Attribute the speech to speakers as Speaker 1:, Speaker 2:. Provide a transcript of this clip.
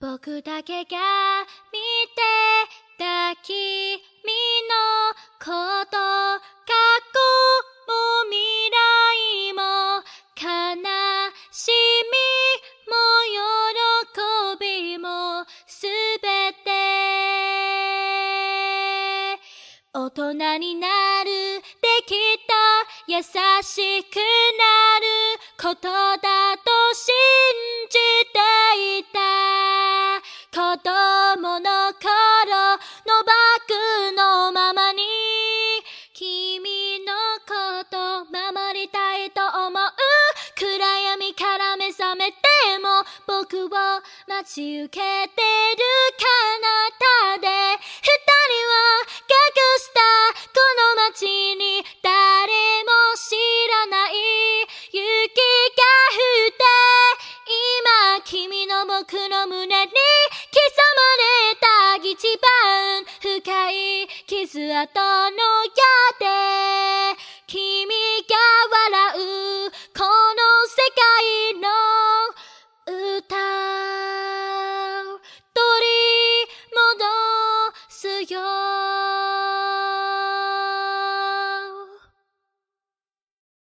Speaker 1: 僕だけが見てた君のこと過去も未来も悲しみも喜びもすべて。大人になるできた優しくなることだ。供の頃の僕のままに君のこと守りたいと思う暗闇から目覚めても僕を待ち受けてる彼方で二人は隠したこの街に誰も知らない雪が降って今君の僕の胸深い傷跡の矢で君が笑うこの世界の歌取り戻すよ。